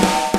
Bye.